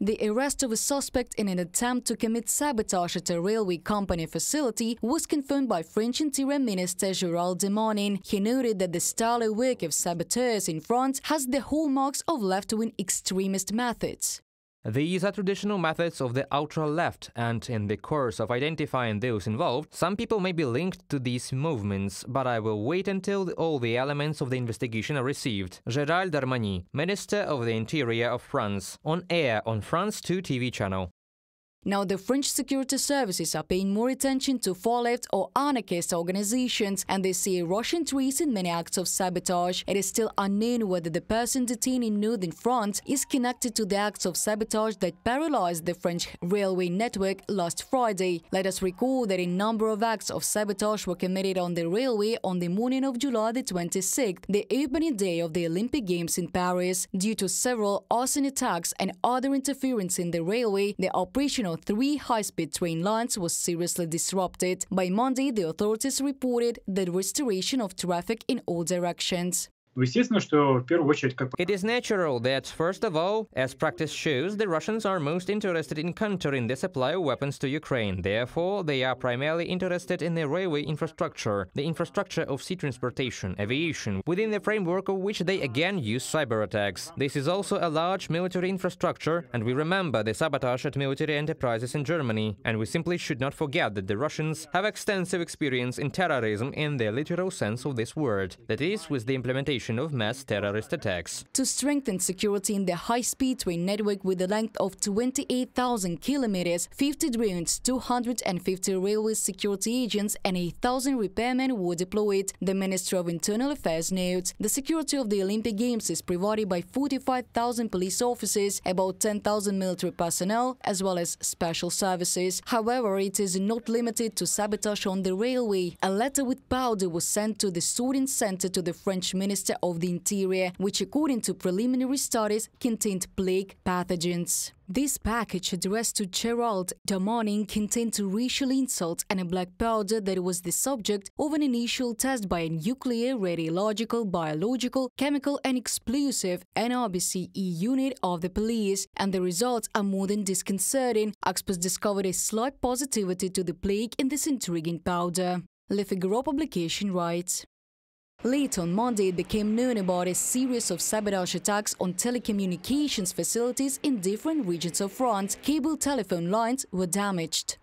The arrest of a suspect in an attempt to commit sabotage at a railway company facility was confirmed by French Interior Minister Gérald Darmanin. He noted that the style of work of saboteurs in France has the hallmarks of left-wing extremist methods. These are traditional methods of the ultra-left, and in the course of identifying those involved, some people may be linked to these movements, but I will wait until all the elements of the investigation are received. Gérald Darmanin, Minister of the Interior of France, on air on France 2 TV channel. Now, the French security services are paying more attention to far-left or anarchist organizations, and they see a Russian trees in many acts of sabotage. It is still unknown whether the person detained in northern France is connected to the acts of sabotage that paralyzed the French railway network last Friday. Let us recall that a number of acts of sabotage were committed on the railway on the morning of July the 26th, the opening day of the Olympic Games in Paris. Due to several arson attacks and other interference in the railway, the operational three high-speed train lines was seriously disrupted. By Monday, the authorities reported the restoration of traffic in all directions. It is natural that, first of all, as practice shows, the Russians are most interested in countering the supply of weapons to Ukraine. Therefore, they are primarily interested in the railway infrastructure, the infrastructure of sea transportation, aviation, within the framework of which they again use cyber attacks. This is also a large military infrastructure, and we remember the sabotage at military enterprises in Germany. And we simply should not forget that the Russians have extensive experience in terrorism in the literal sense of this word, that is, with the implementation of mass terrorist attacks. To strengthen security in the high-speed train network with a length of 28,000 kilometers, 50 drones, 250 railway security agents and 1,000 repairmen were deployed, the Ministry of Internal Affairs notes. The security of the Olympic Games is provided by 45,000 police officers, about 10,000 military personnel, as well as special services. However, it is not limited to sabotage on the railway. A letter with powder was sent to the sorting center to the French Minister of the Interior, which according to preliminary studies contained plague pathogens. This package addressed to Gérald Darmanin contained racial insults and a black powder that was the subject of an initial test by a nuclear, radiological, biological, chemical and explosive NRBC E unit of the police, and the results are more than disconcerting. Experts discovered a slight positivity to the plague in this intriguing powder. Le Figaro publication writes. Late on Monday, it became known about a series of sabotage attacks on telecommunications facilities in different regions of France. Cable telephone lines were damaged.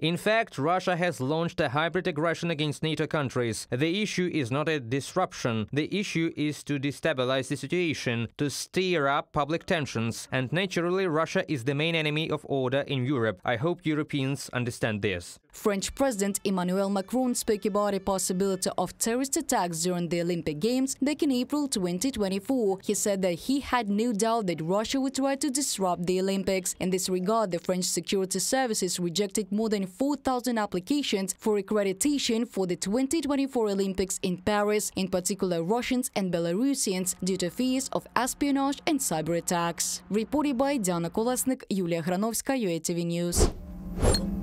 In fact, Russia has launched a hybrid aggression against NATO countries. The issue is not a disruption. The issue is to destabilize the situation, to stir up public tensions. And naturally, Russia is the main enemy of order in Europe. I hope Europeans understand this. French President Emmanuel Macron spoke about a possibility of terrorist attacks during the Olympic Games back in April 2024. He said that he had no doubt that Russia would try to disrupt the Olympics. In this regard, the French security services rejected more than 4,000 applications for accreditation for the 2024 Olympics in Paris, in particular Russians and Belarusians, due to fears of espionage and cyber attacks. Reported by Diana Kolesnik, Yulia Hranovska, UATV News.